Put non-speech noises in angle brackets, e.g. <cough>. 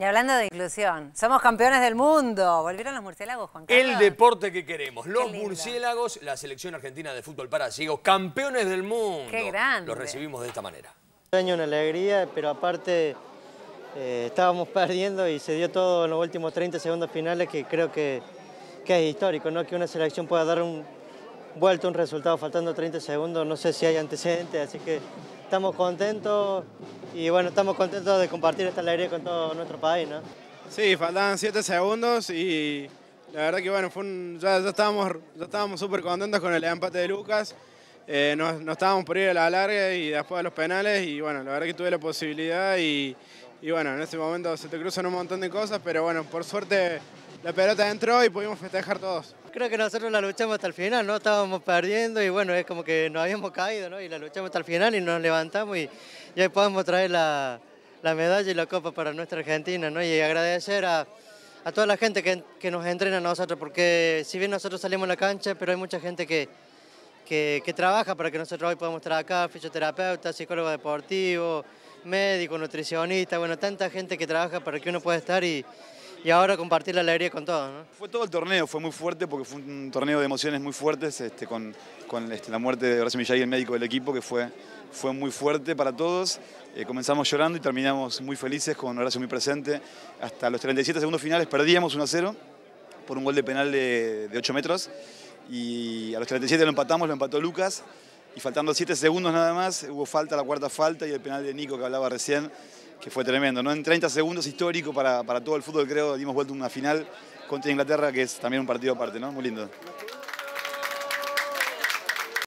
Y hablando de inclusión, somos campeones del mundo. ¿Volvieron los murciélagos, Juan Carlos? El deporte que queremos. Los murciélagos, la selección argentina de fútbol para ciegos, campeones del mundo. Qué grande. Los recibimos de esta manera. año una alegría, pero aparte eh, estábamos <laughs> perdiendo y se dio todo en los últimos 30 segundos finales que creo que, que es histórico, ¿no? que una selección pueda dar un vuelto un resultado faltando 30 segundos, no sé si hay antecedentes, así que estamos contentos y bueno, estamos contentos de compartir esta alegría con todo nuestro país. ¿no? Sí, faltaban 7 segundos y la verdad que bueno, fue un- ya, estábamos ya estábamos súper contentos con el empate de Lucas. Eh, nos, estábamos por ir a la larga y después de los penales y bueno, la verdad que tuve la posibilidad y, y bueno, en ese momento se te cruzan un montón de cosas, pero bueno, por suerte la pelota entró y pudimos festejar todos. Creo que nosotros la luchamos hasta el final, ¿no? Estábamos perdiendo y bueno, es como que nos habíamos caído, ¿no? Y la luchamos hasta el final y nos levantamos y, y hoy podemos traer la, la medalla y la copa para nuestra Argentina, ¿no? Y agradecer a, a toda la gente que, que nos entrena a nosotros, porque si bien nosotros salimos a la cancha, pero hay mucha gente que, que, que trabaja para que nosotros hoy podamos estar acá, fisioterapeuta, psicólogo deportivo, médico, nutricionista, bueno, tanta gente que trabaja para que uno pueda estar y, y ahora compartir la alegría con todos, ¿no? Fue todo el torneo, fue muy fuerte porque fue un torneo de emociones muy fuertes, este, con, con, este, la muerte de Horacio Millay, el médico del equipo, que fue, fue muy fuerte para todos. Eh, comenzamos llorando y terminamos muy felices con Horacio muy presente. Hasta los 37 segundos finales perdíamos 1 a 0 por un gol de penal de, de 8 metros y a los 37 lo empatamos, lo empató Lucas y faltando 7 segundos nada más hubo falta, la cuarta falta y el penal de Nico que hablaba recién, que fue tremendo. ¿no? En 30 segundos histórico para, para todo el fútbol creo, dimos vuelta a una final contra Inglaterra que es también un partido aparte, ¿no? Muy lindo.